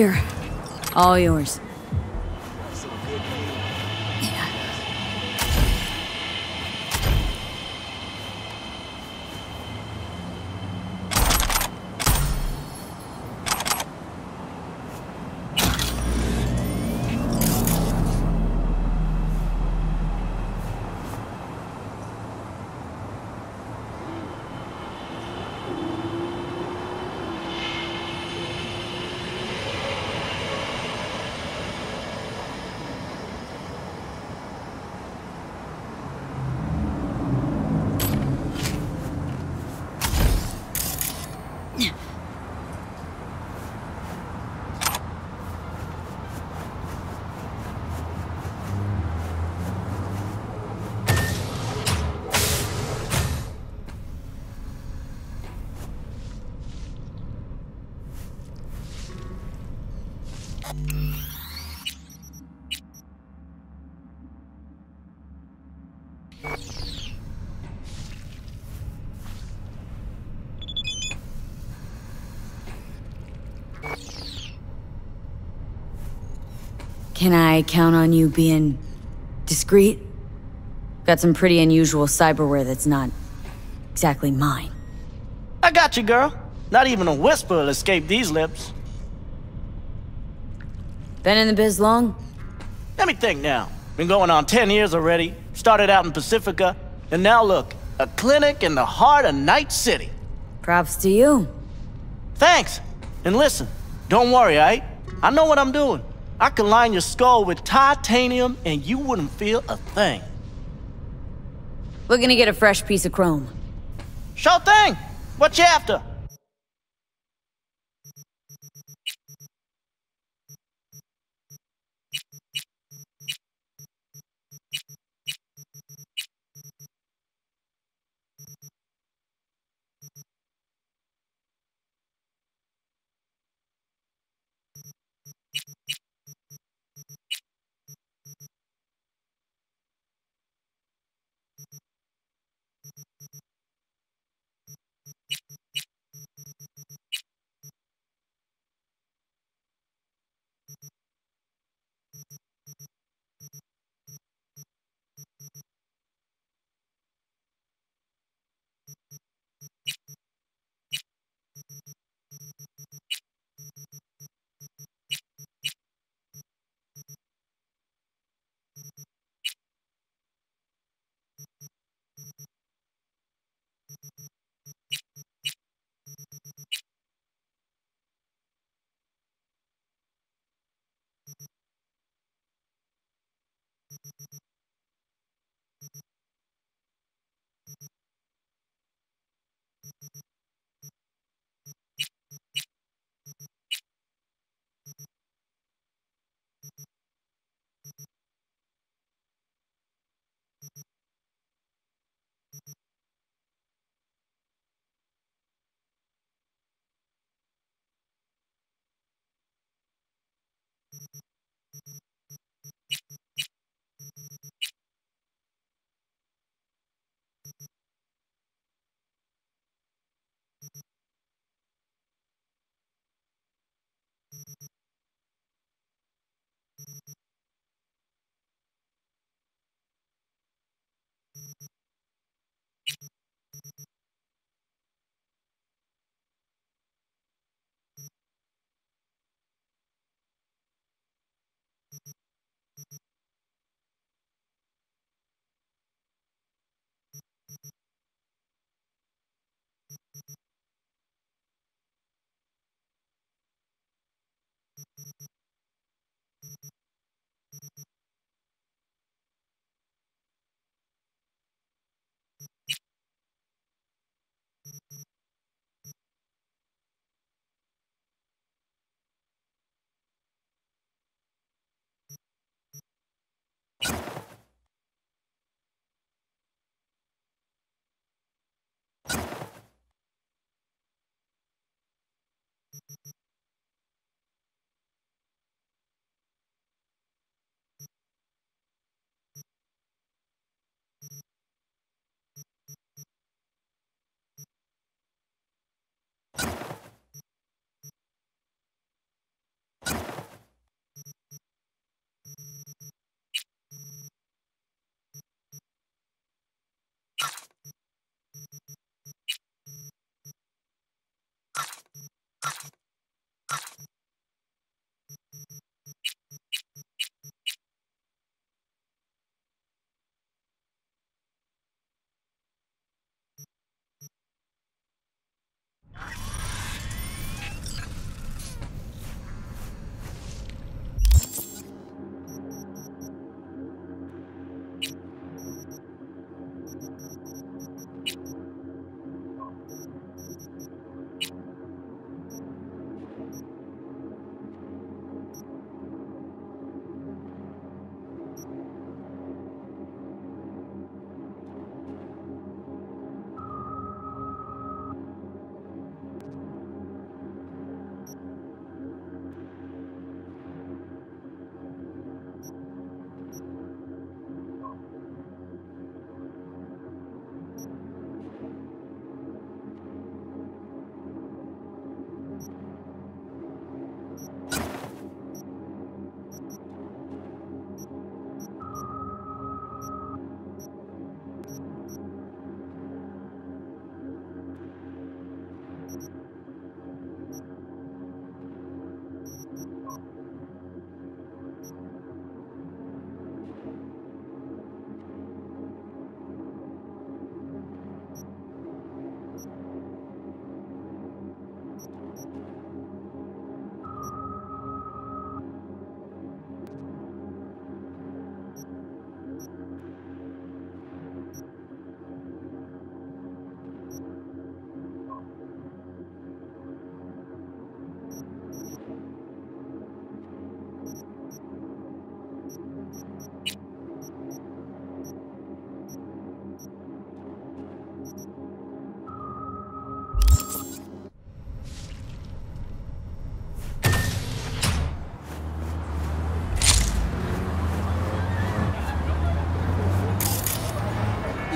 Here. All yours. Can I count on you being discreet? Got some pretty unusual cyberware that's not exactly mine. I got you, girl. Not even a whisper will escape these lips. Been in the biz long? Let me think now. Been going on 10 years already. Started out in Pacifica, and now look, a clinic in the heart of Night City. Props to you. Thanks. And listen, don't worry, I I know what I'm doing. I can line your skull with titanium and you wouldn't feel a thing. Looking to get a fresh piece of chrome. Sure thing. What you after?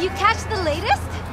You catch the latest?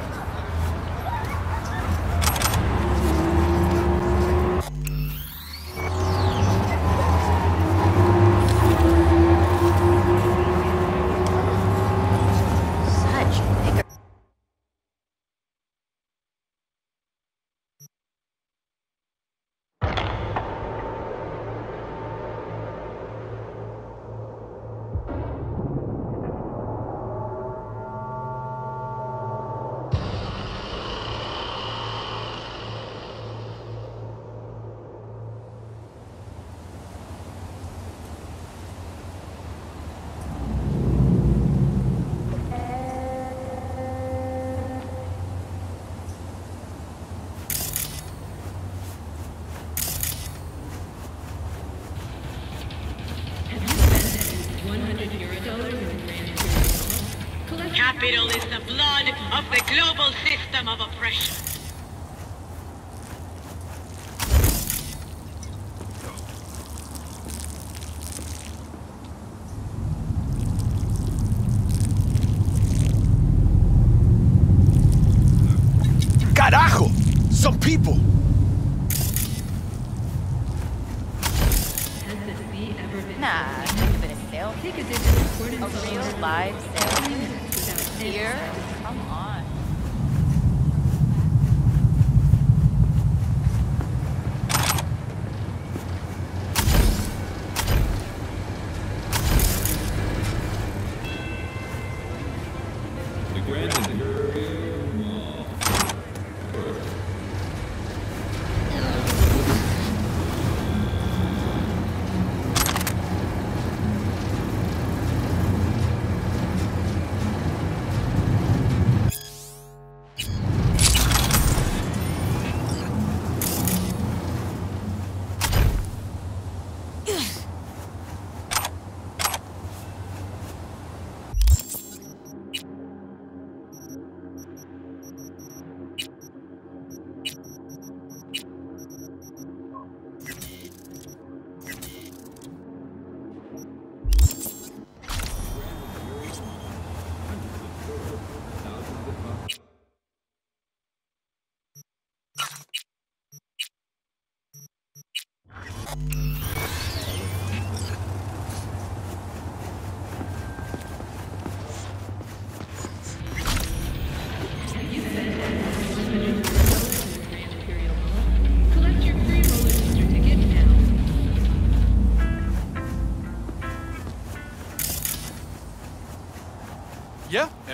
Capital is the blood of the global system of oppression. Carajo! Some people! Nah, it could have been a sale. A real live sale. Here? Come on.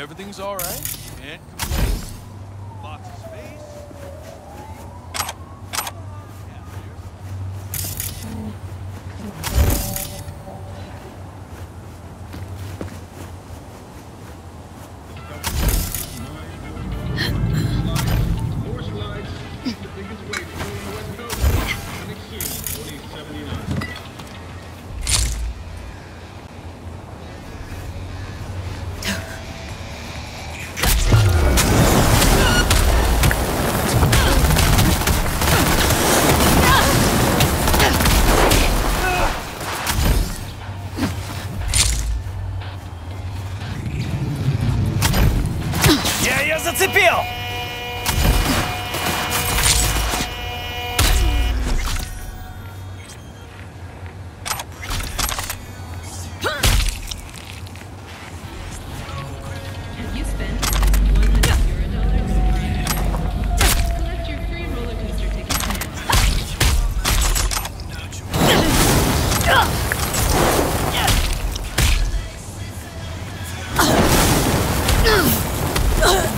Everything's alright. Can't Ugh!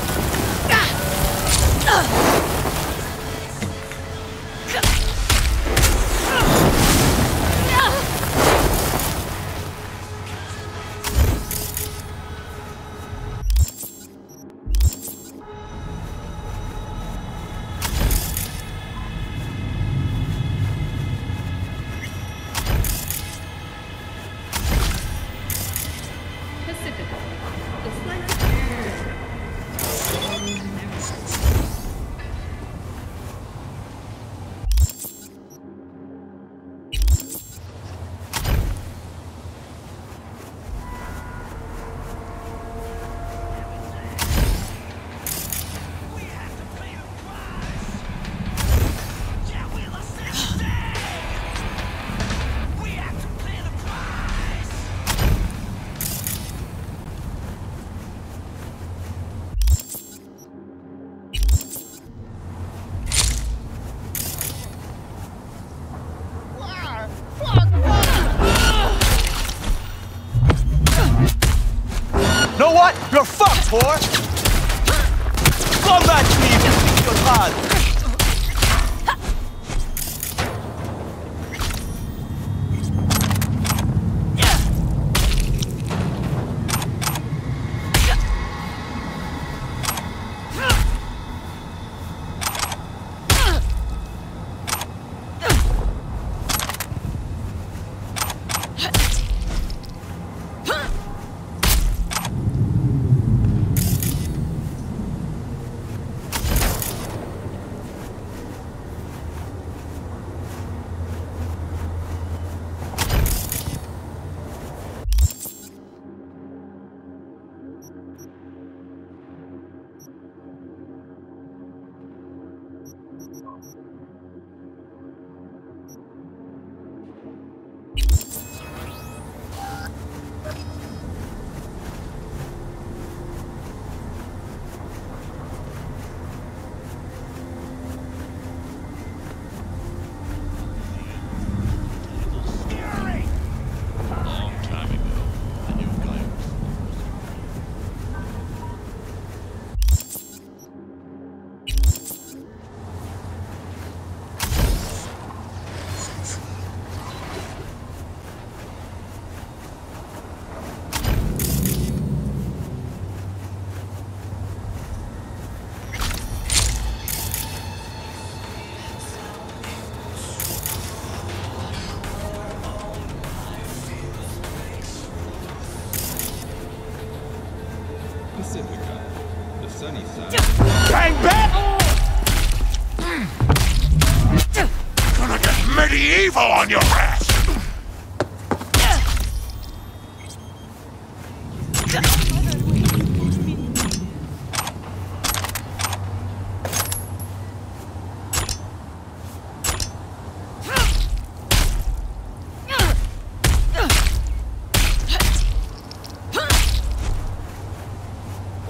awesome.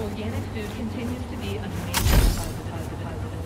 Organic food continues to be a major